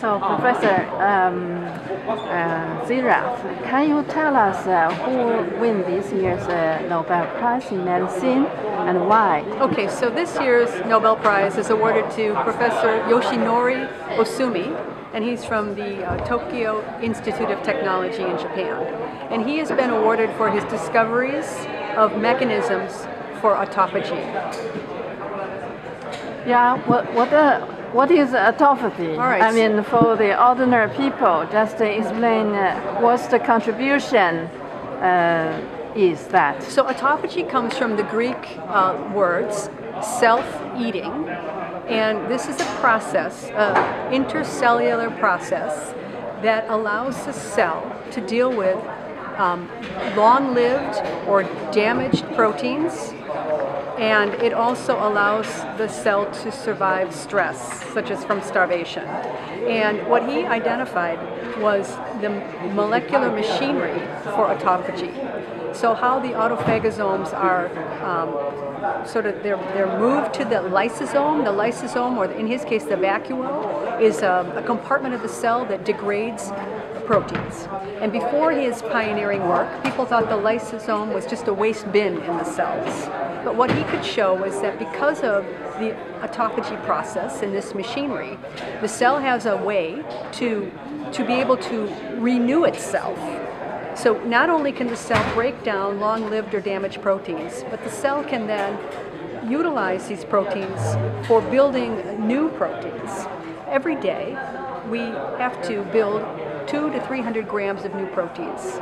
So, Professor um, uh, can you tell us uh, who win this year's uh, Nobel Prize in Medicine and why? Okay, so this year's Nobel Prize is awarded to Professor Yoshinori Ohsumi, and he's from the uh, Tokyo Institute of Technology in Japan. And he has been awarded for his discoveries of mechanisms for autophagy. Yeah, what, what, uh, what is autophagy? Right. I mean, for the ordinary people, just to explain uh, what's the contribution uh, is that? So autophagy comes from the Greek uh, words self-eating, and this is a process, an intercellular process that allows the cell to deal with um, long-lived or damaged proteins and it also allows the cell to survive stress, such as from starvation. And what he identified was the molecular machinery for autophagy. So how the autophagosomes are um, sort of they're, they're moved to the lysosome. The lysosome, or in his case, the vacuole, is a, a compartment of the cell that degrades proteins. And before his pioneering work, people thought the lysosome was just a waste bin in the cells. But what he could show was that because of the autophagy process in this machinery, the cell has a way to, to be able to renew itself. So not only can the cell break down long-lived or damaged proteins, but the cell can then utilize these proteins for building new proteins. Every day, we have to build two to 300 grams of new proteins.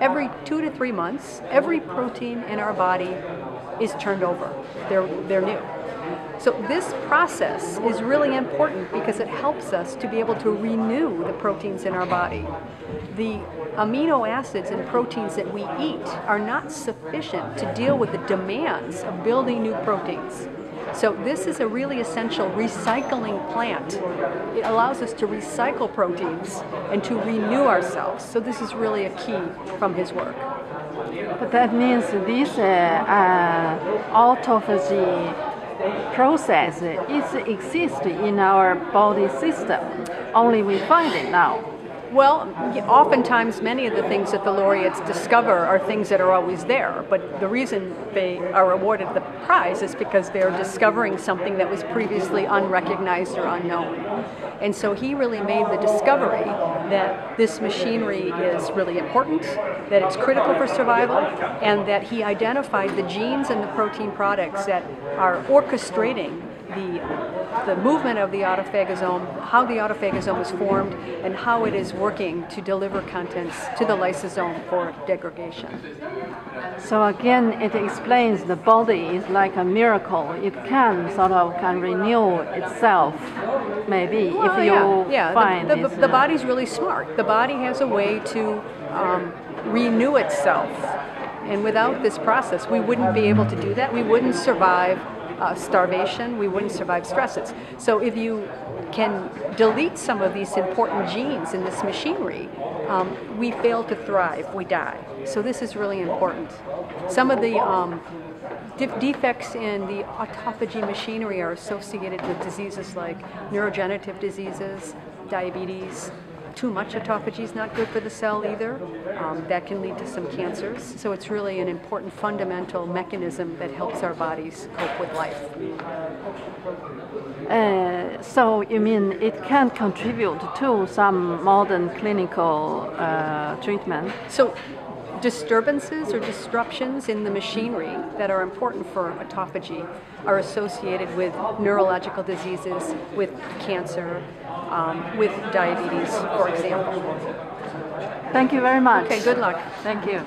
Every two to three months, every protein in our body is turned over. They're, they're new. So this process is really important because it helps us to be able to renew the proteins in our body. The amino acids and proteins that we eat are not sufficient to deal with the demands of building new proteins. So this is a really essential recycling plant. It allows us to recycle proteins and to renew ourselves. So this is really a key from his work. But that means this uh, uh, autophagy process is exists in our body system. Only we find it now. Well, oftentimes many of the things that the laureates discover are things that are always there, but the reason they are awarded the prize is because they're discovering something that was previously unrecognized or unknown. And so he really made the discovery that this machinery is really important, that it's critical for survival, and that he identified the genes and the protein products that are orchestrating the, the movement of the autophagosome, how the autophagosome is formed, and how it is working to deliver contents to the lysosome for degradation. So again, it explains the body is like a miracle. It can sort of can renew itself, maybe well, if you yeah, yeah. find the, the, the uh, body's really smart. The body has a way to um, renew itself. And without this process, we wouldn't be able to do that. We wouldn't survive uh, starvation, we wouldn't survive stresses. So if you can delete some of these important genes in this machinery, um, we fail to thrive, we die. So this is really important. Some of the um, de defects in the autophagy machinery are associated with diseases like neurodegenerative diseases, diabetes, too much autophagy is not good for the cell either. Um, that can lead to some cancers. So it's really an important fundamental mechanism that helps our bodies cope with life. Uh, so you mean it can contribute to some modern clinical uh, treatment? So disturbances or disruptions in the machinery that are important for autophagy are associated with neurological diseases, with cancer, um, with diabetes, for example. Thank you very much. Okay, good luck. Thank you.